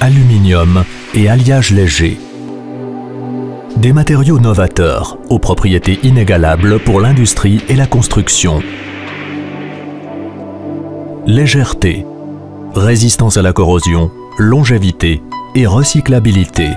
aluminium et alliage léger. Des matériaux novateurs, aux propriétés inégalables pour l'industrie et la construction. Légèreté, résistance à la corrosion, longévité et recyclabilité.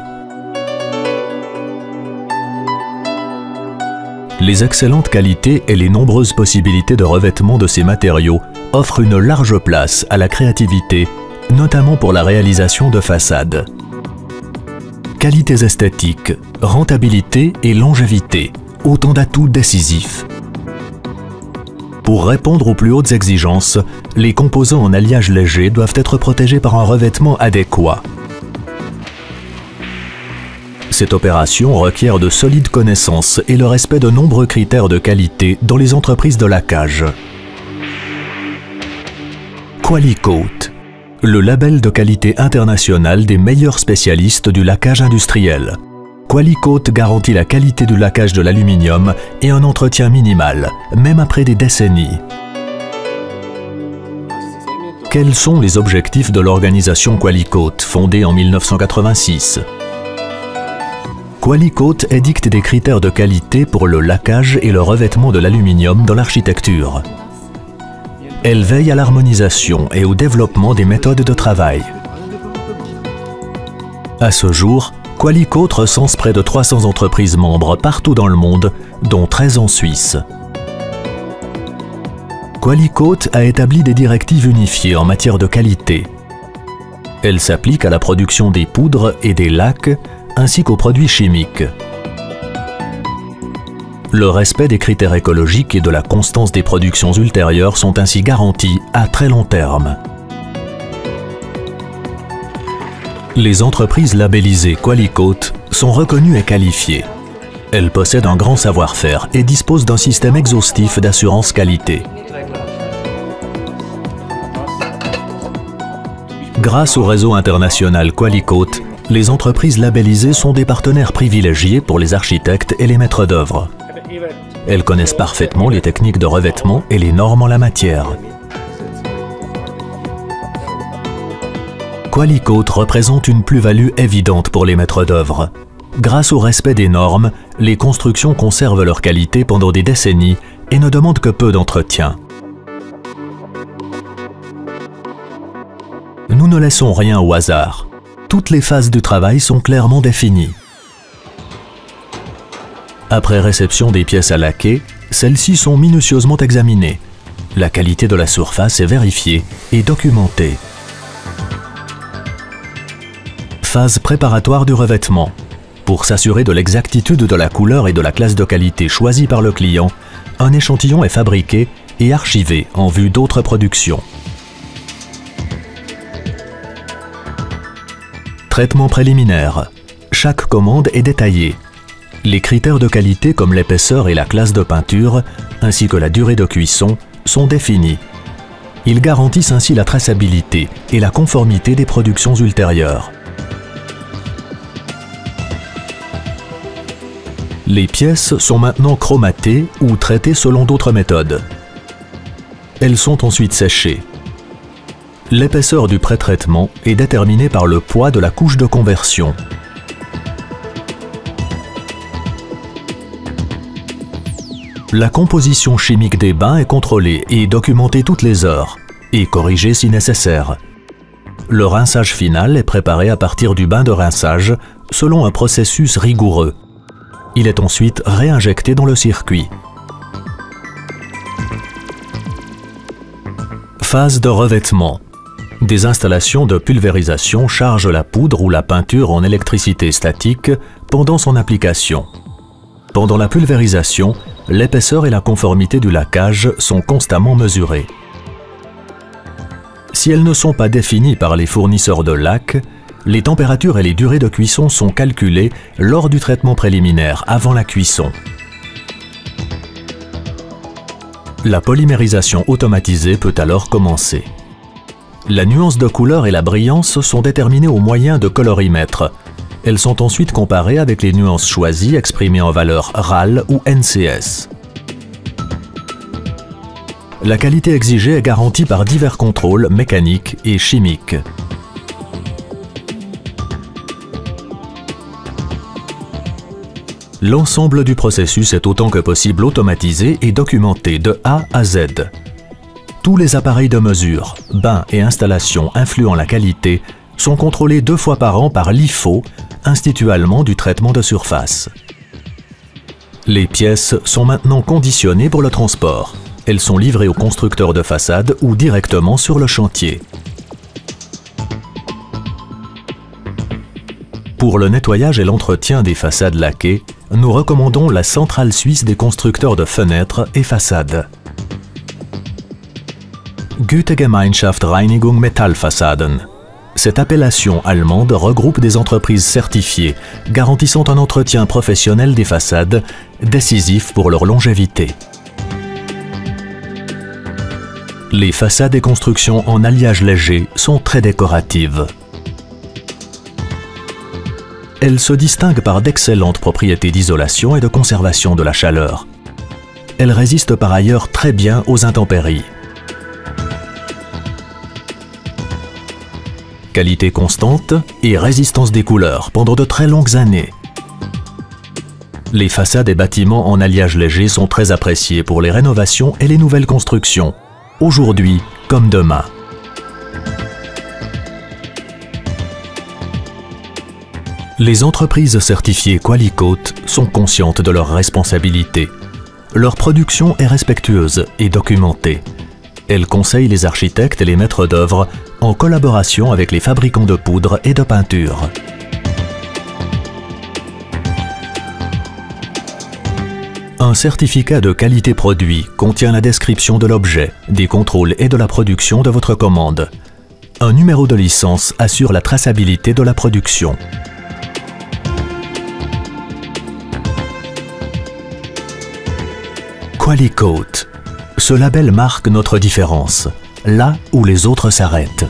Les excellentes qualités et les nombreuses possibilités de revêtement de ces matériaux offrent une large place à la créativité, notamment pour la réalisation de façades. Qualités esthétiques, rentabilité et longévité, autant d'atouts décisifs. Pour répondre aux plus hautes exigences, les composants en alliage léger doivent être protégés par un revêtement adéquat. Cette opération requiert de solides connaissances et le respect de nombreux critères de qualité dans les entreprises de laquage. Qualicoat, le label de qualité internationale des meilleurs spécialistes du laquage industriel. Qualicoat garantit la qualité du laquage de l'aluminium et un entretien minimal, même après des décennies. Quels sont les objectifs de l'organisation Qualicoat, fondée en 1986 Qualicoat édicte des critères de qualité pour le laquage et le revêtement de l'aluminium dans l'architecture. Elle veille à l'harmonisation et au développement des méthodes de travail. À ce jour, Qualicoat recense près de 300 entreprises membres partout dans le monde, dont 13 en Suisse. Qualicoat a établi des directives unifiées en matière de qualité. Elles s'appliquent à la production des poudres et des lacs, ainsi qu'aux produits chimiques. Le respect des critères écologiques et de la constance des productions ultérieures sont ainsi garantis à très long terme. Les entreprises labellisées Qualicoat sont reconnues et qualifiées. Elles possèdent un grand savoir-faire et disposent d'un système exhaustif d'assurance qualité. Grâce au réseau international Qualicoat, les entreprises labellisées sont des partenaires privilégiés pour les architectes et les maîtres d'œuvre. Elles connaissent parfaitement les techniques de revêtement et les normes en la matière. Qualicoat représente une plus-value évidente pour les maîtres d'œuvre. Grâce au respect des normes, les constructions conservent leur qualité pendant des décennies et ne demandent que peu d'entretien. Nous ne laissons rien au hasard. Toutes les phases du travail sont clairement définies. Après réception des pièces à laquer, celles-ci sont minutieusement examinées. La qualité de la surface est vérifiée et documentée. Phase préparatoire du revêtement. Pour s'assurer de l'exactitude de la couleur et de la classe de qualité choisie par le client, un échantillon est fabriqué et archivé en vue d'autres productions. Traitement préliminaire. Chaque commande est détaillée. Les critères de qualité comme l'épaisseur et la classe de peinture, ainsi que la durée de cuisson, sont définis. Ils garantissent ainsi la traçabilité et la conformité des productions ultérieures. Les pièces sont maintenant chromatées ou traitées selon d'autres méthodes. Elles sont ensuite séchées. L'épaisseur du pré-traitement est déterminée par le poids de la couche de conversion. La composition chimique des bains est contrôlée et documentée toutes les heures, et corrigée si nécessaire. Le rinçage final est préparé à partir du bain de rinçage selon un processus rigoureux. Il est ensuite réinjecté dans le circuit. Phase de revêtement. Des installations de pulvérisation chargent la poudre ou la peinture en électricité statique pendant son application. Pendant la pulvérisation, l'épaisseur et la conformité du laquage sont constamment mesurées. Si elles ne sont pas définies par les fournisseurs de lac, les températures et les durées de cuisson sont calculées lors du traitement préliminaire avant la cuisson. La polymérisation automatisée peut alors commencer. La nuance de couleur et la brillance sont déterminées au moyen de colorimètres. Elles sont ensuite comparées avec les nuances choisies exprimées en valeur RAL ou NCS. La qualité exigée est garantie par divers contrôles mécaniques et chimiques. L'ensemble du processus est autant que possible automatisé et documenté de A à Z. Tous les appareils de mesure, bains et installations influant la qualité sont contrôlés deux fois par an par l'IFO, Institut du traitement de surface. Les pièces sont maintenant conditionnées pour le transport. Elles sont livrées aux constructeurs de façade ou directement sur le chantier. Pour le nettoyage et l'entretien des façades laquées, nous recommandons la centrale suisse des constructeurs de fenêtres et façades. Gütegemeinschaft Reinigung Metallfassaden. Cette appellation allemande regroupe des entreprises certifiées garantissant un entretien professionnel des façades décisif pour leur longévité. Les façades et constructions en alliage léger sont très décoratives. Elles se distinguent par d'excellentes propriétés d'isolation et de conservation de la chaleur. Elles résistent par ailleurs très bien aux intempéries. Qualité constante et résistance des couleurs pendant de très longues années. Les façades et bâtiments en alliage léger sont très appréciés pour les rénovations et les nouvelles constructions, aujourd'hui comme demain. Les entreprises certifiées Qualicote sont conscientes de leurs responsabilités. Leur production est respectueuse et documentée. Elles conseillent les architectes et les maîtres d'œuvre en collaboration avec les fabricants de poudre et de peinture. Un certificat de qualité produit contient la description de l'objet, des contrôles et de la production de votre commande. Un numéro de licence assure la traçabilité de la production. Qualicote. Ce label marque notre différence, là où les autres s'arrêtent.